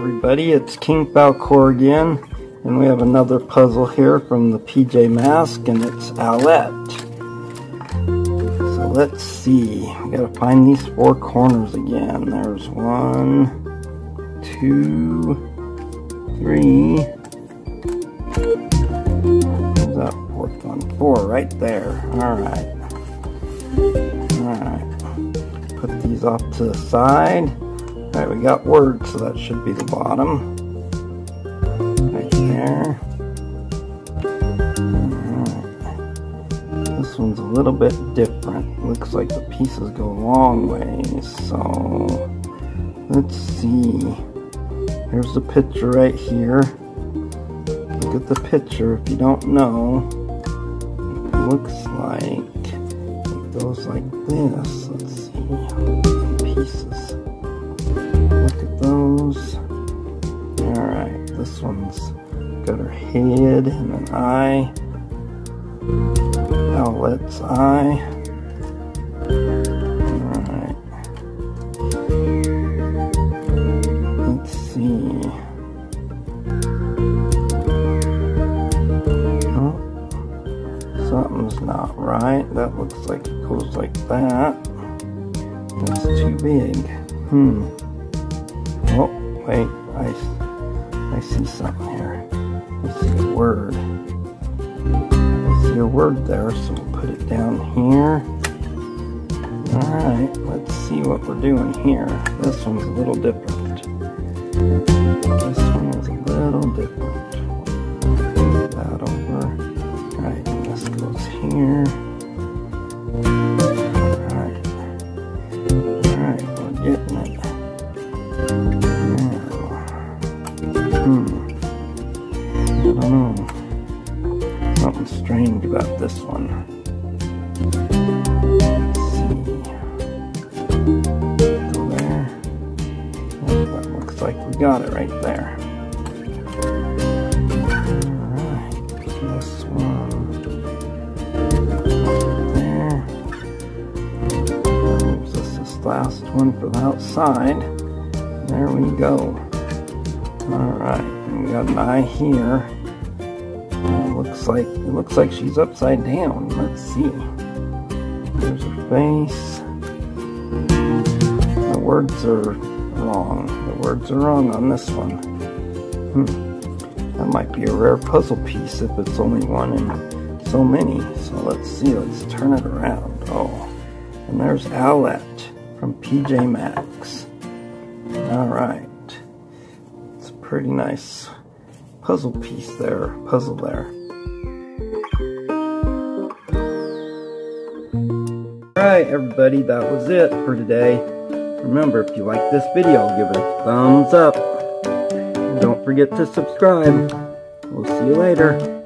everybody, it's King Falcor again, and we have another puzzle here from the PJ Masks, and it's Owlette. So let's see, we gotta find these four corners again. There's one, two, three, where's that fourth one? Four, right there. Alright. Alright. Put these off to the side. Alright, we got words, so that should be the bottom. Right there. This one's a little bit different. Looks like the pieces go a long ways, so let's see. Here's the picture right here. Look at the picture if you don't know. It looks like it goes like this. Let's this one's got her head and an eye. Owlette's eye. Alright. Let's see. Oh, something's not right. That looks like it goes like that. That's too big. Hmm. Oh, wait, I, I see something here. I see a word. I see a word there, so we'll put it down here. Alright, let's see what we're doing here. This one's a little different. This one is a little different. Hmm. I don't know. Something strange about this one. Go there. That looks like we got it right there. Alright, this one. There. This last one the outside. There we go. Alright, we got an eye here. Looks like it looks like she's upside down. Let's see. There's her face. The words are wrong. The words are wrong on this one. Hmm. That might be a rare puzzle piece if it's only one in so many. So let's see. Let's turn it around. Oh. And there's Owlette from PJ Masks. Alright pretty nice puzzle piece there, puzzle there. Alright everybody, that was it for today. Remember, if you like this video, give it a thumbs up. And don't forget to subscribe. We'll see you later.